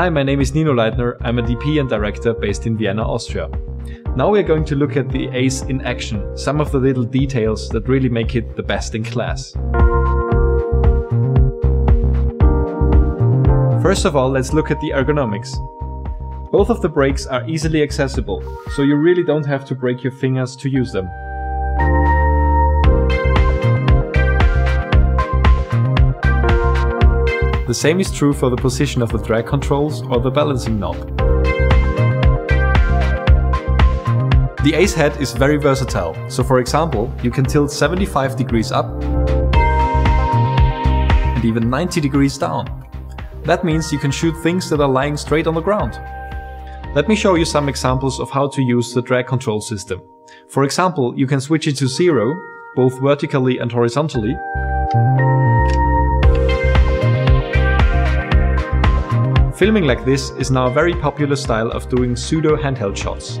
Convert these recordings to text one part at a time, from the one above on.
Hi, my name is Nino Leitner. I'm a DP and director based in Vienna, Austria. Now we're going to look at the ACE in action, some of the little details that really make it the best in class. First of all, let's look at the ergonomics. Both of the brakes are easily accessible, so you really don't have to break your fingers to use them. The same is true for the position of the drag controls or the balancing knob. The Ace head is very versatile, so for example, you can tilt 75 degrees up and even 90 degrees down. That means you can shoot things that are lying straight on the ground. Let me show you some examples of how to use the drag control system. For example, you can switch it to zero, both vertically and horizontally, Filming like this is now a very popular style of doing pseudo handheld shots.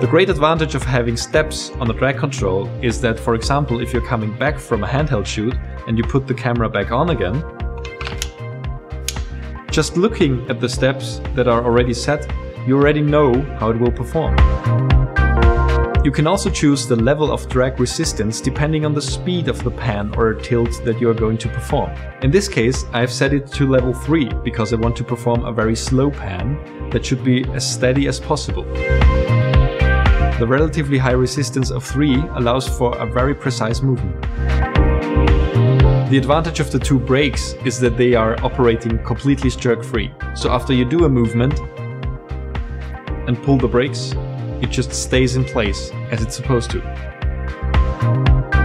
The great advantage of having steps on the drag control is that, for example, if you're coming back from a handheld shoot and you put the camera back on again, just looking at the steps that are already set, you already know how it will perform. You can also choose the level of drag resistance depending on the speed of the pan or tilt that you are going to perform. In this case, I've set it to level 3 because I want to perform a very slow pan that should be as steady as possible. The relatively high resistance of 3 allows for a very precise movement. The advantage of the two brakes is that they are operating completely jerk free. So after you do a movement and pull the brakes, it just stays in place as it's supposed to.